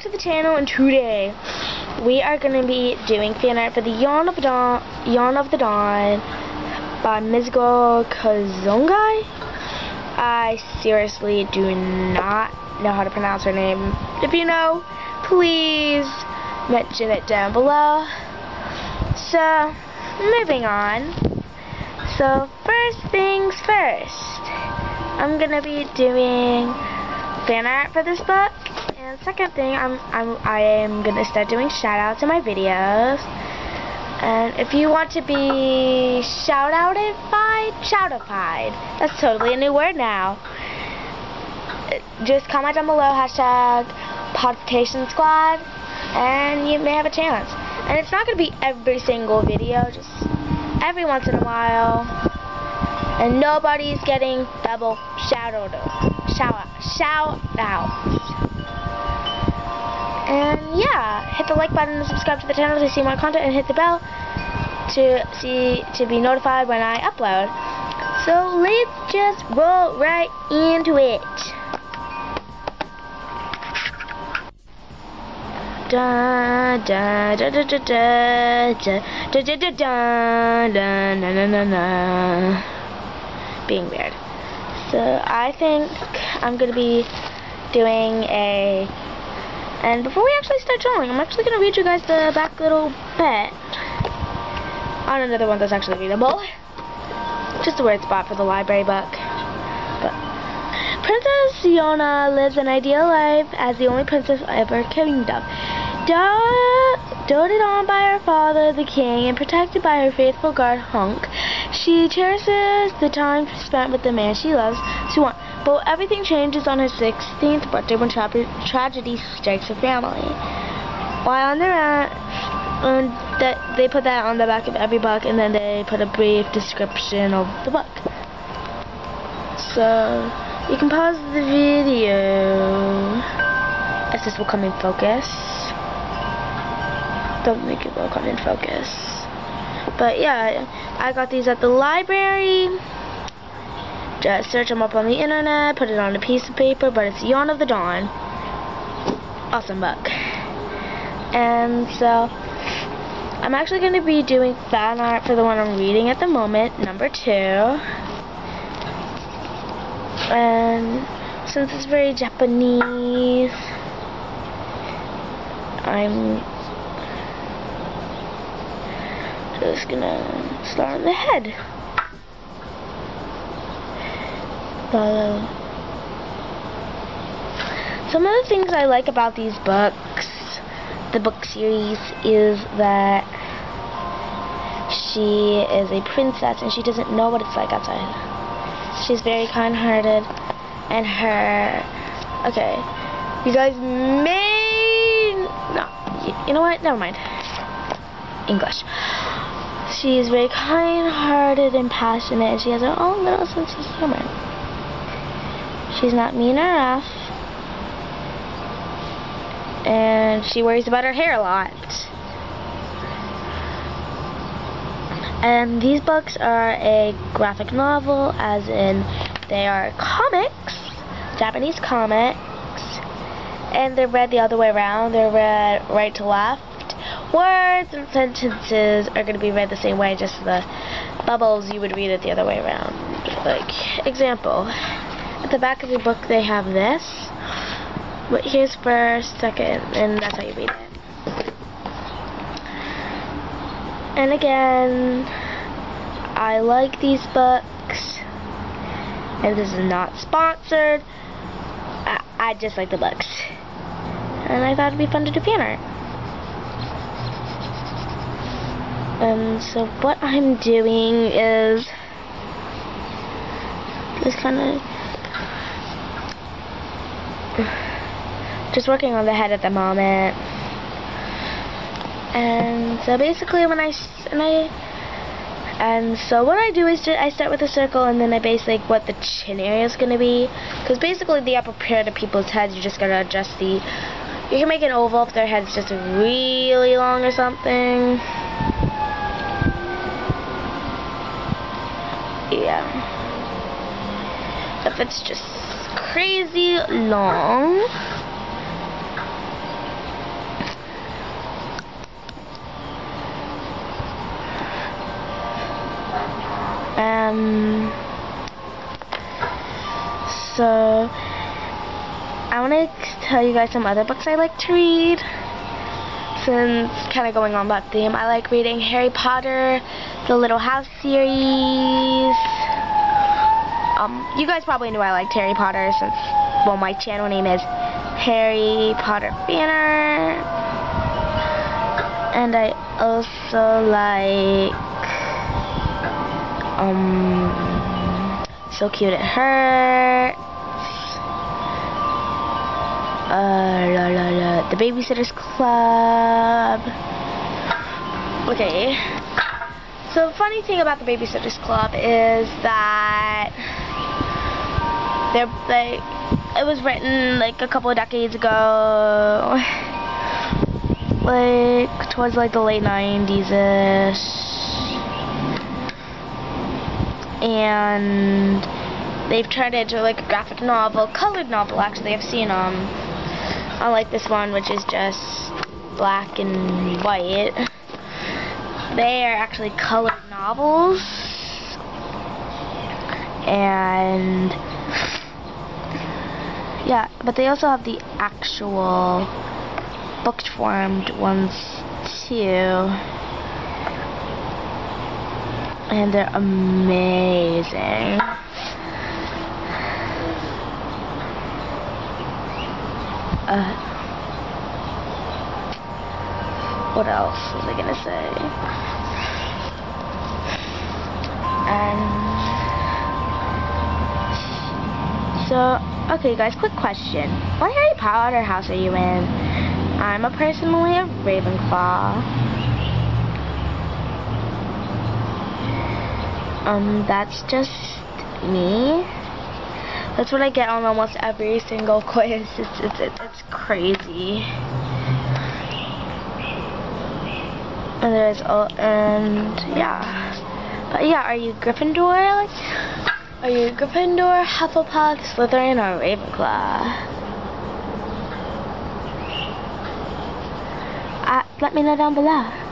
back to the channel and today we are going to be doing fan art for the Yona of the Dawn, of the Dawn by Mizuko Kazongai. I seriously do not know how to pronounce her name. If you know, please mention it down below. So, moving on. So, first things first. I'm going to be doing fan art for this book and second thing, I'm I'm I am gonna start doing shout outs in my videos. And if you want to be shout outified, shoutified. That's totally a new word now. Just comment down below hashtag Podcation Squad and you may have a chance. And it's not gonna be every single video, just every once in a while. And nobody's getting double shout out shout out, shout outs. And yeah, hit the like button and subscribe to the channel to see more content and hit the bell to see to be notified when I upload. So let's just roll right into it. Da da da da da da da da da da da na na na na being weird. So I think I'm gonna be doing a and before we actually start drawing, I'm actually going to read you guys the back little bit on another one that's actually readable. Just a weird spot for the library book. But Princess Yona lives an ideal life as the only princess ever dreamed of. doted on by her father, the king, and protected by her faithful guard, Hunk, she cherishes the time spent with the man she loves, Swan. But everything changes on her 16th birthday when tra tragedy strikes her family. While on their that they put that on the back of every book, and then they put a brief description of the book. So you can pause the video as this will come in focus. Don't make it will come in focus. But yeah, I got these at the library. Just search them up on the internet, put it on a piece of paper, but it's Yona of the Dawn. Awesome book. And so, I'm actually going to be doing fan art for the one I'm reading at the moment, number two. And since it's very Japanese, I'm just gonna start on the head. Some of the things I like about these books, the book series, is that she is a princess and she doesn't know what it's like outside. She's very kind-hearted and her, okay, you guys may, no, you know what, never mind, English. She is very kind-hearted and passionate and she has her own little sense of humor. She's not mean enough. And she worries about her hair a lot. And these books are a graphic novel, as in they are comics, Japanese comics, and they're read the other way around. They're read right to left. Words and sentences are going to be read the same way, just the bubbles you would read it the other way around. Like, example. The back of the book they have this. But here's first, second, and that's how you read it. And again, I like these books. And this is not sponsored. I, I just like the books. And I thought it'd be fun to do fan art. And so what I'm doing is just kind of just working on the head at the moment. And so basically when I, and I, and so what I do is I start with a circle and then I base like what the chin area is going to be. Because basically the upper part of people's heads, you're just to adjust the, you can make an oval if their head's just really long or something. Yeah. If it's just crazy long, Um, so, I want to tell you guys some other books I like to read. Since kind of going on that theme, I like reading Harry Potter, the Little House series. Um, you guys probably knew I liked Harry Potter since, well, my channel name is Harry Potter Banner. And I also like, um, So Cute It Hurts. Uh, la, la, la, the Babysitter's Club. Okay. So the funny thing about the Babysitter's Club is that they're like it was written like a couple of decades ago, like towards like the late 90s ish, and they've turned it into like a graphic novel, colored novel. Actually, I've seen um, unlike this one, which is just black and white. They are actually colored novels, and yeah, but they also have the actual book formed ones too. And they're amazing. Uh, what else was I gonna say? And so Okay, guys, quick question. What Harry Potter house are you in? I'm a personally a Ravenclaw. Um, that's just me. That's what I get on almost every single quiz. It's, it's, it's, it's crazy. And there's, oh, and yeah. But yeah, are you Gryffindor? Like, are you Gryffindor, Hufflepuff, Slytherin, or Ravenclaw? Uh, let me know down below.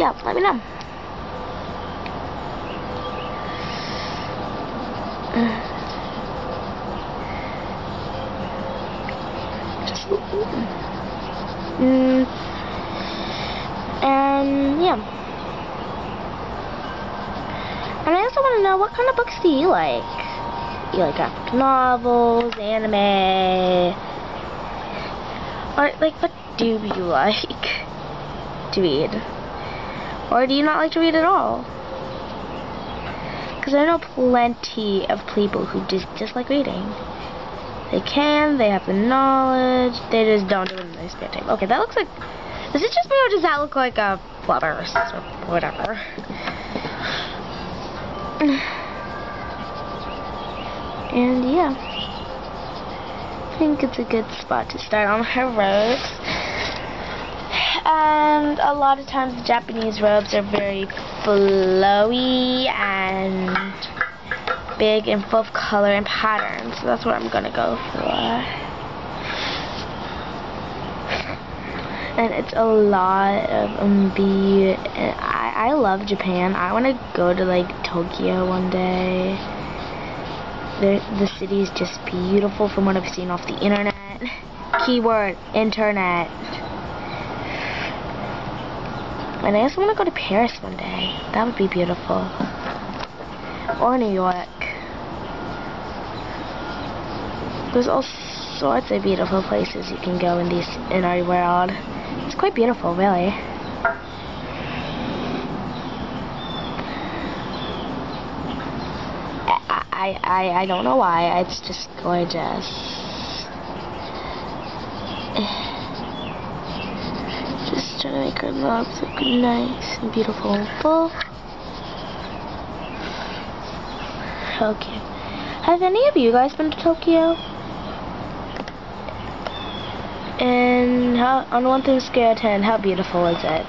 Yeah, let me know. And yeah. And I also want to know what kind of books do you like? You like graphic novels, anime, or like what do you like to read? Or do you not like to read at all? Because I know plenty of people who just, just like reading. They can, they have the knowledge, they just don't do it in their spare time. Okay, that looks like is it just me or does that look like a flutter or whatever? And yeah. I think it's a good spot to start on her robes. And a lot of times the Japanese robes are very flowy and big and full of color and patterns. So that's what I'm going to go for. and it's a lot of um, I, I love Japan. I want to go to like Tokyo one day. The, the city is just beautiful from what I've seen off the internet. Keyword internet and I also want to go to Paris one day. That would be beautiful. Or New York. There's all sorts of beautiful places you can go in these in our world. It's quite beautiful, really. I, I, I don't know why, it's just gorgeous. Just trying to make her look nice and beautiful. Okay. Have any of you guys been to Tokyo? And how, on 1 through scale 10, how beautiful is it?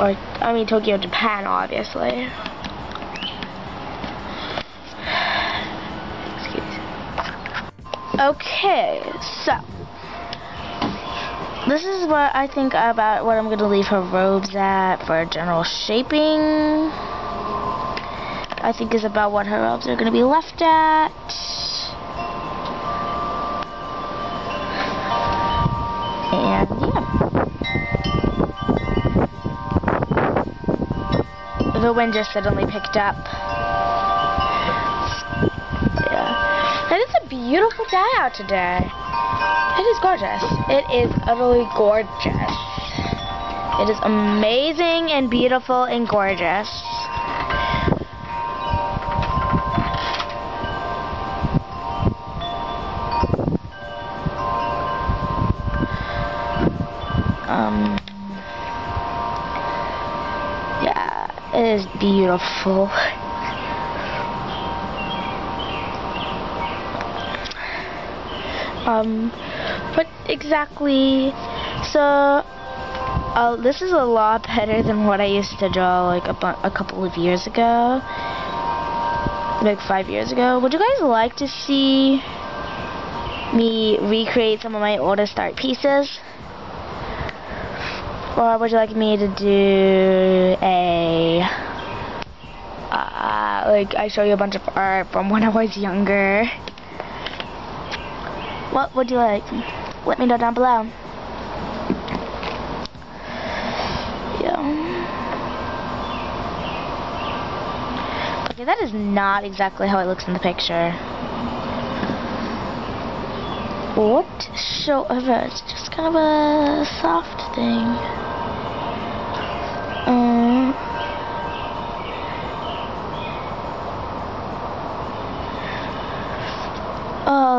Or, I mean Tokyo, Japan, obviously. Okay, so this is what I think about what I'm going to leave her robes at for general shaping. I think is about what her robes are going to be left at. And yeah. The wind just suddenly picked up. Beautiful day out today. It is gorgeous. It is utterly gorgeous. It is amazing and beautiful and gorgeous. Um, yeah, it is beautiful. Um, exactly, so, uh, this is a lot better than what I used to draw, like, a, a couple of years ago, like five years ago. Would you guys like to see me recreate some of my oldest art pieces? Or would you like me to do a, uh, like, I show you a bunch of art from when I was younger? What would you like? Let me know down below. Yeah. Okay, that is not exactly how it looks in the picture. Whatsoever, it's just kind of a soft thing. Um,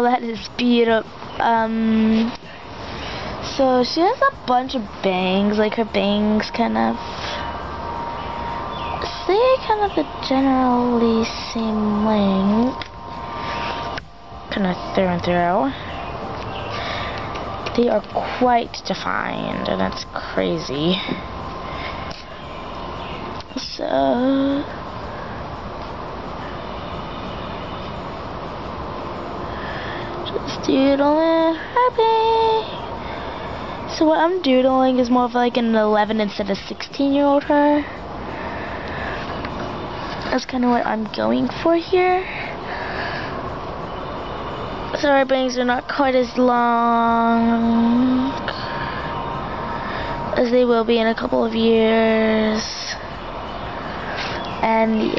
oh, that is beautiful. Um, so she has a bunch of bangs, like her bangs kind of say kind of generally same length, kind of through and through. They are quite defined, and that's crazy. So. Doodling, happy. So what I'm doodling is more of like an 11 instead of 16 year old her. That's kind of what I'm going for here. So our bangs are not quite as long as they will be in a couple of years. And. And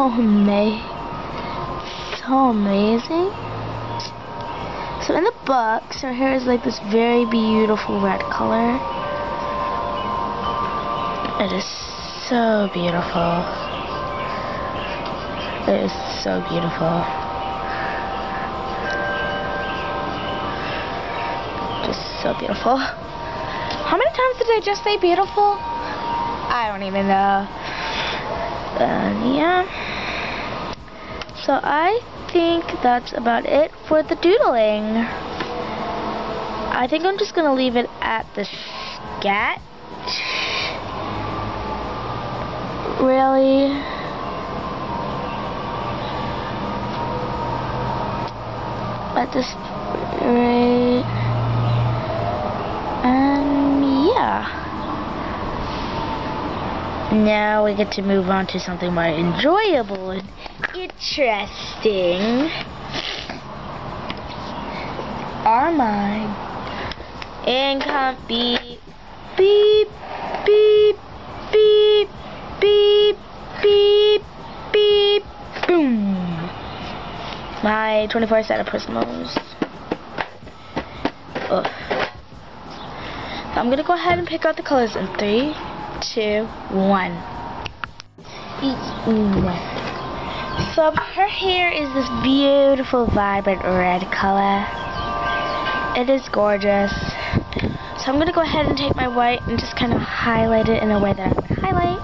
so amazing. So amazing. So in the books, her hair is like this very beautiful red color. It is so beautiful. It is so beautiful. Just so beautiful. How many times did I just say beautiful? I don't even know. Uh, yeah. So I think that's about it for the doodling. I think I'm just gonna leave it at the scat. Really? At this rate. Um, yeah. Now we get to move on to something more enjoyable and interesting. Our mind. Income beep, beep, beep, beep, beep, beep, beep, boom. My 24 set of Prismos. Ugh. I'm gonna go ahead and pick out the colors in three, two, one. So her hair is this beautiful, vibrant red color. It is gorgeous. So I'm going to go ahead and take my white and just kind of highlight it in a way that I highlight.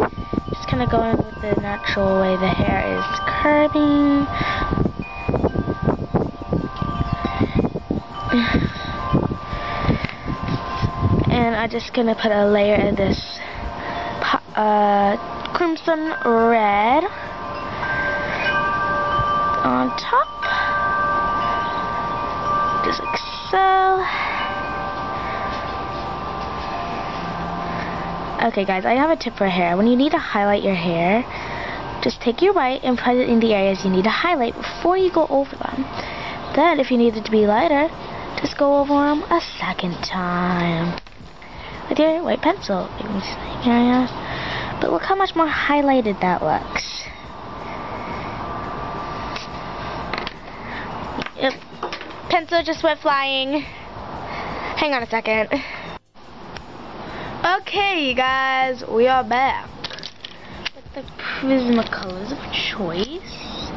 And just kind of going with the natural way the hair is curving. And I'm just gonna put a layer of this uh, crimson red on top. Just like so. Okay guys, I have a tip for hair. When you need to highlight your hair, just take your white and put it in the areas you need to highlight before you go over them. Then, if you need it to be lighter, just go over them a second time. With your white pencil. But look how much more highlighted that looks. Yep. Pencil just went flying. Hang on a second. Okay, you guys, we are back with the Prismacolors of choice.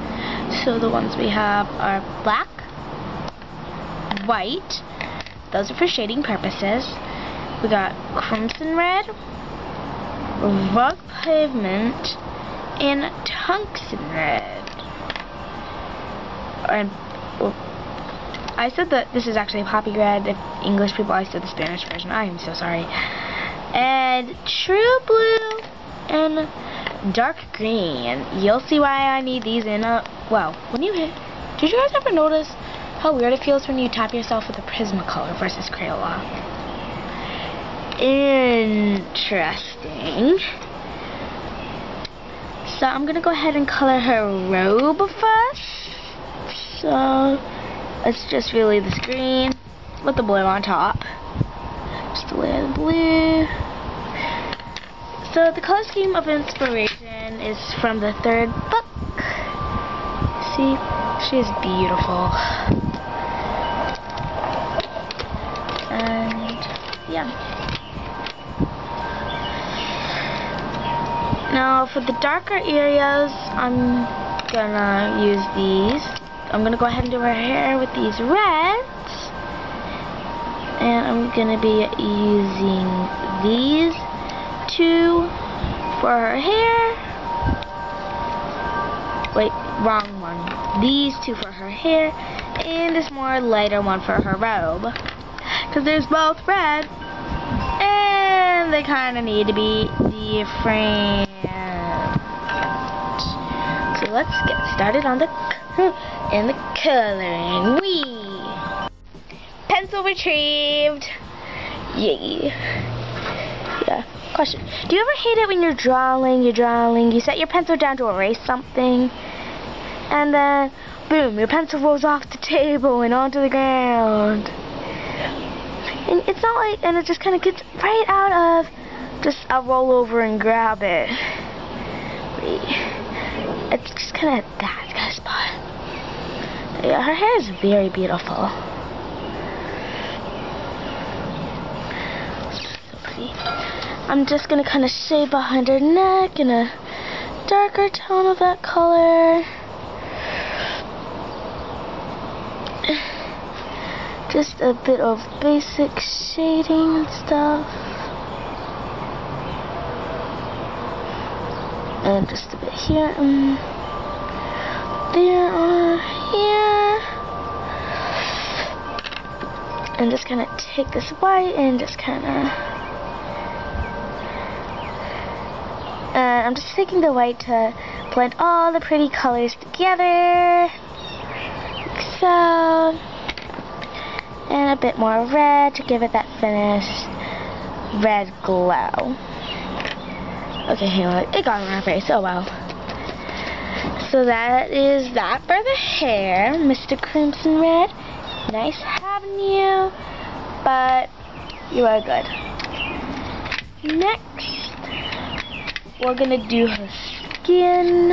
So the ones we have are black, white, those are for shading purposes. We got crimson red, rug pavement, and tungsten red. And well, I said that this is actually poppy red. If English people, I said the Spanish version. I am so sorry and true blue and dark green. You'll see why I need these in a, well, when you hit, did you guys ever notice how weird it feels when you tap yourself with a Prismacolor versus Crayola? Interesting. So I'm to go ahead and color her robe first. So it's just really this green with the blue on top just a layer of blue. So the color scheme of inspiration is from the third book. See, she is beautiful. And yeah. Now for the darker areas, I'm gonna use these. I'm gonna go ahead and do her hair with these reds. And I'm gonna be using these two for her hair. Wait wrong one. These two for her hair and this more lighter one for her robe. Because there's both red and they kind of need to be different so let's get started on the in the coloring We pencil retrieved. Yay. Yeah. Question. Do you ever hate it when you're drawing, you're drawing, you set your pencil down to erase something, and then, boom, your pencil rolls off the table and onto the ground. And it's not like, and it just kind of gets right out of, just, I'll roll over and grab it. It's just kind of that kind of spot. Yeah, her hair is very beautiful. I'm just to kind of shade behind her neck in a darker tone of that color. Just a bit of basic shading and stuff. And just a bit here and there or here. And just kind of take this white and just kind of uh, And I'm just taking the white to blend all the pretty colors together. Like so. And a bit more red to give it that finished red glow. Okay, on. It got on my face. Oh, well. So that is that for the hair, Mr. Crimson Red. Nice having you, but you are good. Next we're gonna do her skin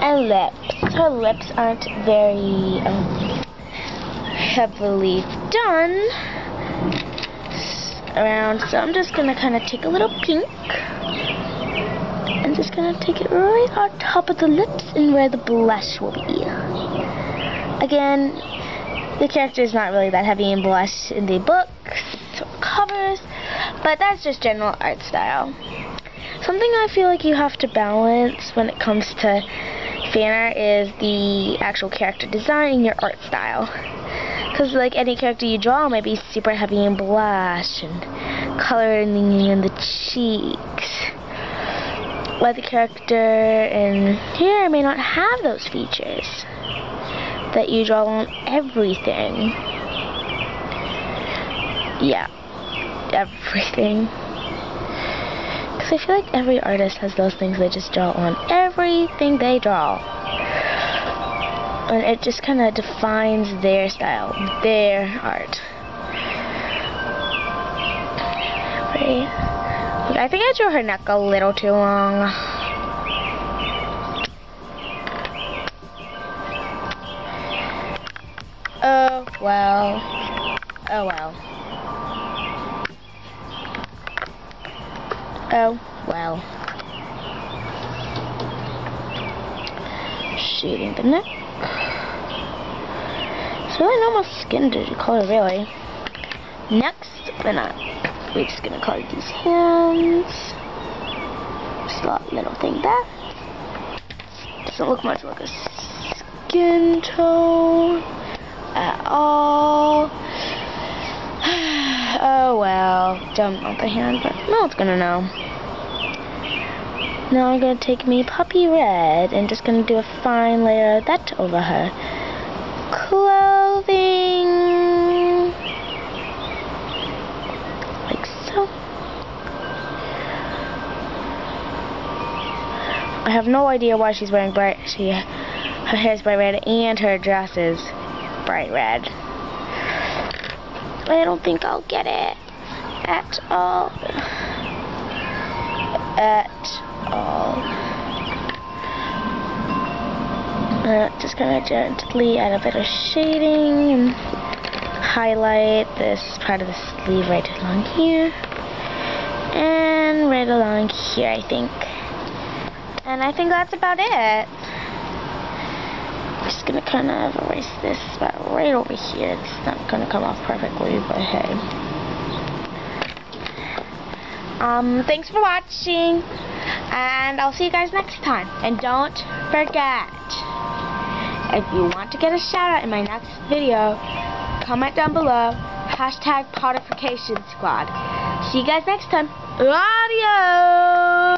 and lips. Her lips aren't very um, heavily done around, so I'm just gonna kind of take a little pink and just gonna take it right on top of the lips and where the blush will be. Again, the character is not really that heavy in blush in the books or covers, but that's just general art style. Something I feel like you have to balance when it comes to fan art is the actual character design and your art style. Because, like, any character you draw might be super heavy and blush and coloring in the cheeks. But the character in here may not have those features that you draw on everything. Yeah, everything. Because I feel like every artist has those things they just draw on everything they draw. And it just kind of defines their style, their art. I think I drew her neck a little too long. Oh, well. Oh, well. Oh, well. Shading the neck. It's really normal skin to color, really. Next, we're not. We're just gonna color these hands. A little thing there. Doesn't look much like a skin tone at all. oh well, don't want the hand, but no one's gonna know. Now I'm gonna take me puppy red and just gonna do a fine layer of that over her I have no idea why she's wearing bright, she, her hair's bright red and her dress is bright red. I don't think I'll get it at all. At all. Uh, just gonna gently add a bit of shading and highlight this part of the sleeve right along here. And right along here, I think. And I think that's about it I'm just gonna kind of erase this spot right over here. It's not gonna come off perfectly, but hey. Um, thanks for watching, and I'll see you guys next time. And don't forget, if you want to get a shout out in my next video, comment down below, hashtag Potification Squad. See you guys next time. Adios!